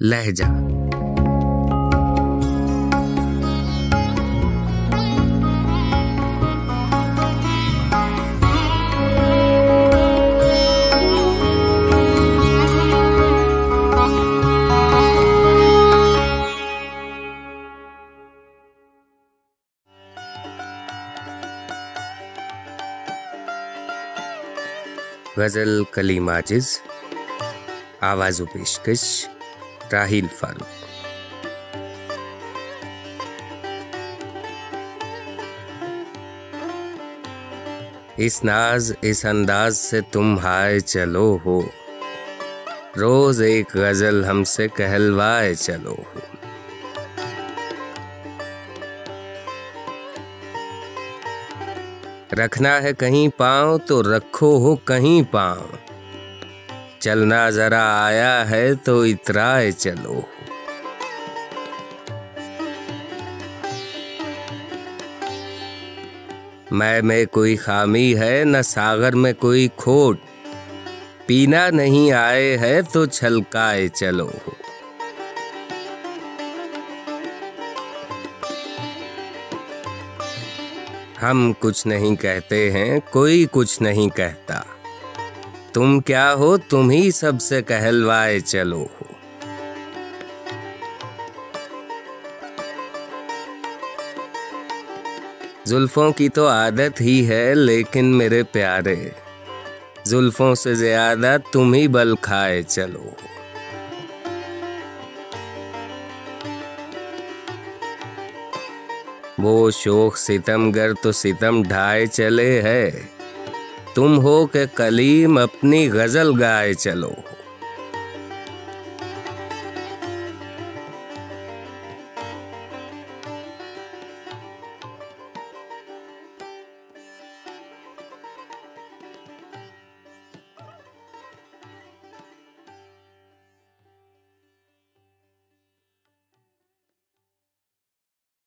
लहजा। गज़ल कली माजिज आवाज़ पेशकश। राहिल फारूक। इस नाज, इस अंदाज से तुम हाय चलो हो। रोज एक गज़ल हमसे कहलवाए चलो हो। रखना है कहीं पाँव तो रखो हो कहीं पाँव। चलना जरा आया है तो इतराए चलो। मैं में कोई खामी है, न सागर में कोई खोट। पीना नहीं आए है तो छलकाए चलो। हम कुछ नहीं कहते हैं, कोई कुछ नहीं कहता। तुम क्या हो, तुम ही सबसे कहलवाए चलो हो। जुल्फों की तो आदत ही है, लेकिन मेरे प्यारे, जुल्फों से ज़्यादा तुम ही बल खाए चलो वो शोक सितमगर तो सितम ढाए चले है तुम हो के कलीम अपनी गज़ल गाए चलो।